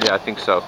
Yeah, I think so.